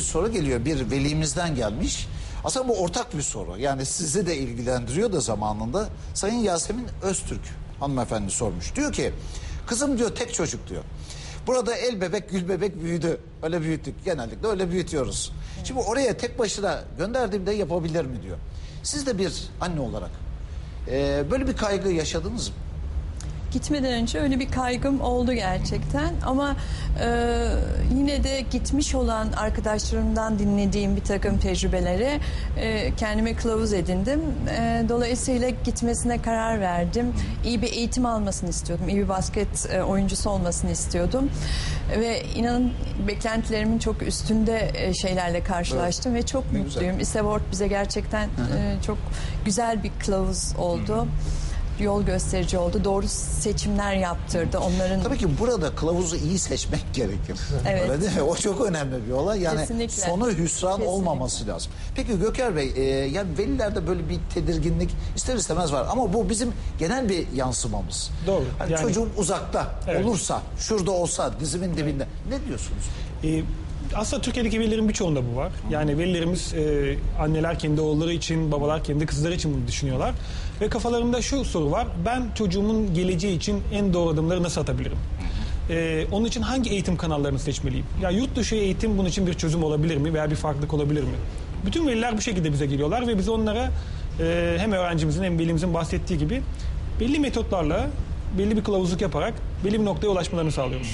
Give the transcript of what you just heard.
soru geliyor. Bir velimizden gelmiş. Aslında bu ortak bir soru. Yani sizi de ilgilendiriyor da zamanında. Sayın Yasemin Öztürk hanımefendi sormuş. Diyor ki kızım diyor tek çocuk diyor. Burada el bebek gül bebek büyüdü. Öyle büyüttük. Genellikle öyle büyütüyoruz. Şimdi oraya tek başına gönderdiğimde yapabilir mi diyor. Siz de bir anne olarak e, böyle bir kaygı yaşadınız mı? Gitmeden önce öyle bir kaygım oldu gerçekten ama e, yine de gitmiş olan arkadaşlarımdan dinlediğim bir takım tecrübeleri e, kendime kılavuz edindim. E, dolayısıyla gitmesine karar verdim. İyi bir eğitim almasını istiyordum. İyi bir basket e, oyuncusu olmasını istiyordum. Ve inanın beklentilerimin çok üstünde e, şeylerle karşılaştım ve çok Ne mutluyum. İSEVORT bize gerçekten e, çok güzel bir kılavuz oldu. Yol gösterici oldu. Doğru seçimler yaptırdı. Onların Tabii ki burada kılavuzu iyi seçmek gerekir. Evet. Öyle değil mi? O çok önemli bir olay. Yani Kesinlikle. sonu hüsran Kesinlikle. olmaması lazım. Peki Göker Bey, e, yani velilerde böyle bir tedirginlik ister istemez var. Ama bu bizim genel bir yansımamız. Doğru. Hani Yani- çocuğum uzakta Evet. olursa, şurada olsa, dizimin dibinde. Ne diyorsunuz? Ee, aslında Türkiye'deki velilerin birçoğunda bu var. Yani velilerimiz e, anneler kendi oğulları için, babalar kendi kızları için bunu düşünüyorlar. Ve kafalarında şu soru var. Ben çocuğumun geleceği için en doğru adımları nasıl atabilirim? Ee, onun için hangi eğitim kanallarını seçmeliyim? Ya yurt dışı eğitim bunun için bir çözüm olabilir mi veya bir farklılık olabilir mi? Bütün veliler bu şekilde bize geliyorlar ve biz onlara e, hem öğrencimizin hem velimizin bahsettiği gibi belli metotlarla belli bir kılavuzluk yaparak belli bir noktaya ulaşmalarını sağlıyoruz.